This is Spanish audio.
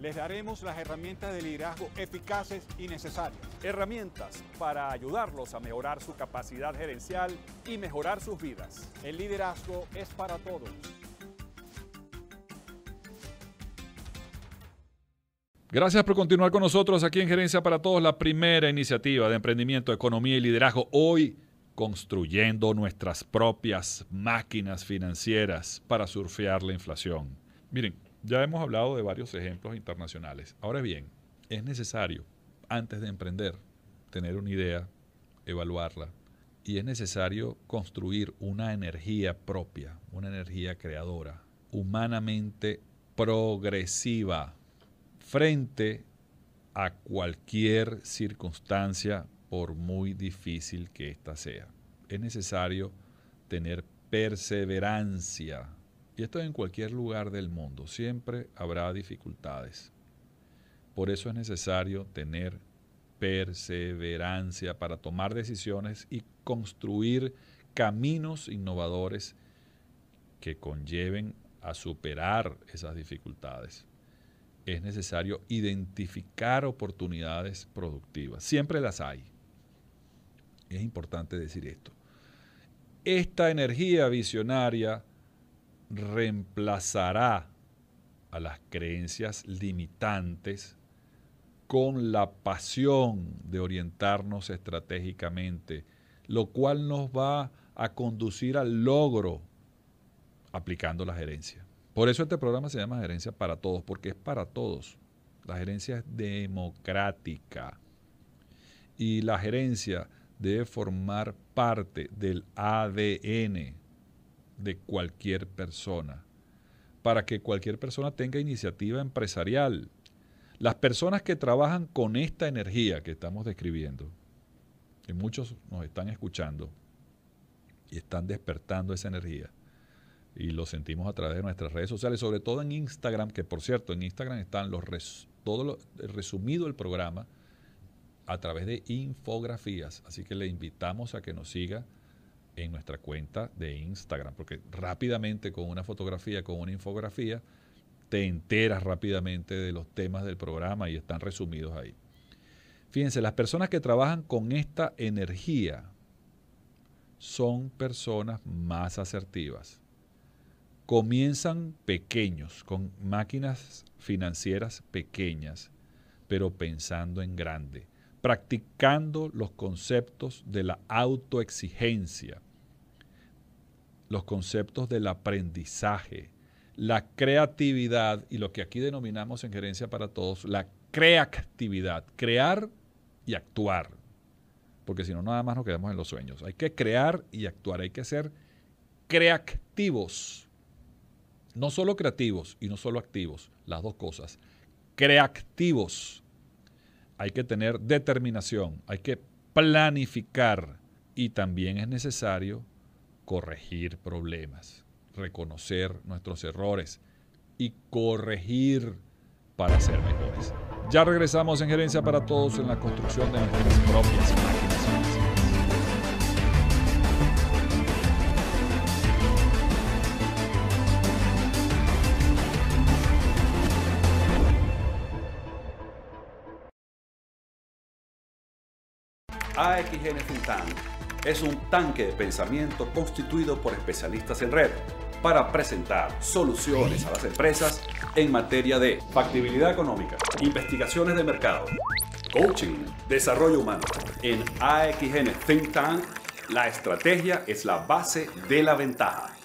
les daremos las herramientas de liderazgo eficaces y necesarias. Herramientas para ayudarlos a mejorar su capacidad gerencial y mejorar sus vidas. El liderazgo es para todos. Gracias por continuar con nosotros aquí en Gerencia para Todos, la primera iniciativa de emprendimiento, economía y liderazgo. Hoy construyendo nuestras propias máquinas financieras para surfear la inflación. Miren, ya hemos hablado de varios ejemplos internacionales. Ahora bien, es necesario, antes de emprender, tener una idea, evaluarla, y es necesario construir una energía propia, una energía creadora, humanamente progresiva, frente a cualquier circunstancia, por muy difícil que ésta sea. Es necesario tener perseverancia y esto en cualquier lugar del mundo. Siempre habrá dificultades. Por eso es necesario tener perseverancia para tomar decisiones y construir caminos innovadores que conlleven a superar esas dificultades. Es necesario identificar oportunidades productivas. Siempre las hay. Es importante decir esto. Esta energía visionaria reemplazará a las creencias limitantes con la pasión de orientarnos estratégicamente, lo cual nos va a conducir al logro aplicando la gerencia. Por eso este programa se llama Gerencia para Todos, porque es para todos. La gerencia es democrática y la gerencia debe formar parte del ADN de cualquier persona, para que cualquier persona tenga iniciativa empresarial. Las personas que trabajan con esta energía que estamos describiendo, que muchos nos están escuchando y están despertando esa energía, y lo sentimos a través de nuestras redes sociales, sobre todo en Instagram, que por cierto, en Instagram están los todo lo, resumido el programa a través de infografías, así que le invitamos a que nos siga en nuestra cuenta de Instagram, porque rápidamente con una fotografía, con una infografía, te enteras rápidamente de los temas del programa y están resumidos ahí. Fíjense, las personas que trabajan con esta energía son personas más asertivas. Comienzan pequeños, con máquinas financieras pequeñas, pero pensando en grande practicando los conceptos de la autoexigencia, los conceptos del aprendizaje, la creatividad y lo que aquí denominamos en gerencia para todos, la creatividad, crear y actuar. Porque si no, nada más nos quedamos en los sueños. Hay que crear y actuar, hay que ser creativos. No solo creativos y no solo activos, las dos cosas. Creativos hay que tener determinación, hay que planificar y también es necesario corregir problemas, reconocer nuestros errores y corregir para ser mejores. Ya regresamos en Gerencia para Todos en la construcción de nuestras propias máquinas AXN Think es un tanque de pensamiento constituido por especialistas en red para presentar soluciones a las empresas en materia de factibilidad económica, investigaciones de mercado, coaching, desarrollo humano. En AXN Think Tank, la estrategia es la base de la ventaja.